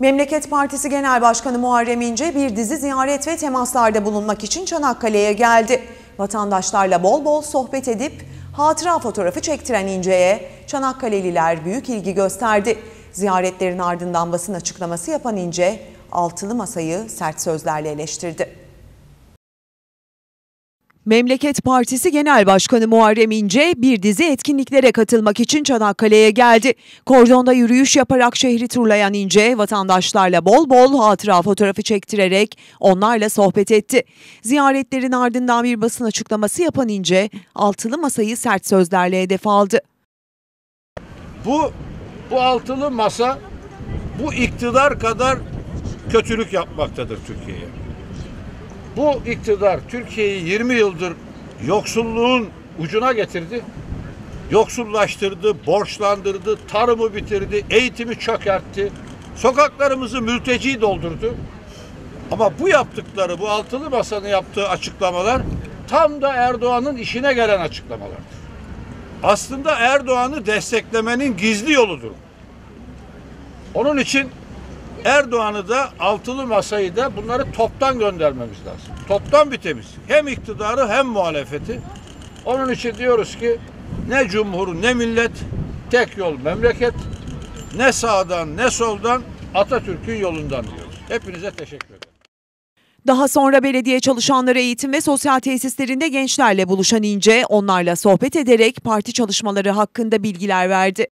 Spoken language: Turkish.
Memleket Partisi Genel Başkanı Muharrem İnce bir dizi ziyaret ve temaslarda bulunmak için Çanakkale'ye geldi. Vatandaşlarla bol bol sohbet edip hatıra fotoğrafı çektiren İnce'ye Çanakkale'liler büyük ilgi gösterdi. Ziyaretlerin ardından basın açıklaması yapan İnce, altılı masayı sert sözlerle eleştirdi. Memleket Partisi Genel Başkanı Muharrem İnce bir dizi etkinliklere katılmak için Çanakkale'ye geldi. Kordonda yürüyüş yaparak şehri turlayan İnce vatandaşlarla bol bol hatıra fotoğrafı çektirerek onlarla sohbet etti. Ziyaretlerin ardından bir basın açıklaması yapan İnce altılı masayı sert sözlerle hedef aldı. Bu bu altılı masa bu iktidar kadar kötülük yapmaktadır Türkiye'ye. Bu iktidar Türkiye'yi 20 yıldır yoksulluğun ucuna getirdi. Yoksullaştırdı, borçlandırdı, tarımı bitirdi, eğitimi çökertti. Sokaklarımızı mülteci doldurdu. Ama bu yaptıkları, bu altılı masanın yaptığı açıklamalar tam da Erdoğan'ın işine gelen açıklamalardır. Aslında Erdoğan'ı desteklemenin gizli yoludur. Onun için Erdoğan'ı da altılı masayı da bunları toptan göndermemiz lazım. Toptan bir temiz. Hem iktidarı hem muhalefeti. Onun için diyoruz ki ne cumhur ne millet tek yol memleket ne sağdan ne soldan Atatürk'ün yolundan diyoruz. Hepinize teşekkür ederim. Daha sonra belediye çalışanları eğitim ve sosyal tesislerinde gençlerle buluşan İnce onlarla sohbet ederek parti çalışmaları hakkında bilgiler verdi.